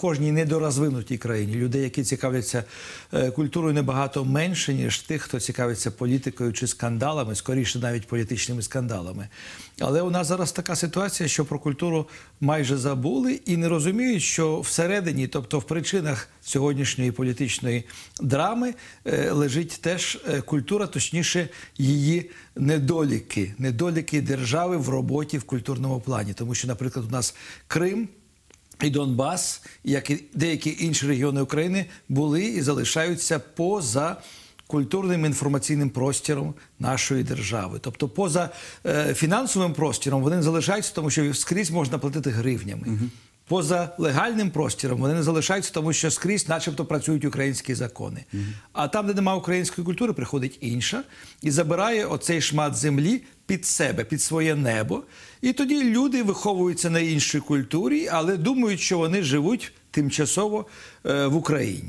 Кожній недорозвинутій країні людей, які цікавляться е, культурою, набагато менше, ніж тих, хто цікавиться політикою чи скандалами, скоріше навіть політичними скандалами. Але у нас зараз така ситуація, що про культуру майже забули і не розуміють, що всередині, тобто в причинах сьогоднішньої політичної драми, е, лежить теж е, культура, точніше, її недоліки, недоліки держави в роботі в культурному плані. Тому що, наприклад, у нас Крим. І Донбас, як і деякі інші регіони України, були і залишаються поза культурним інформаційним простіром нашої держави. Тобто, поза е, фінансовим простіром вони не залишаються, тому що скрізь можна платити гривнями. Поза легальним простіром вони не залишаються, тому що скрізь, начебто, працюють українські закони. А там, де немає української культури, приходить інша і забирає оцей шмат землі під себе, під своє небо. І тоді люди виховуються на іншій культурі, але думають, що вони живуть тимчасово е, в Україні.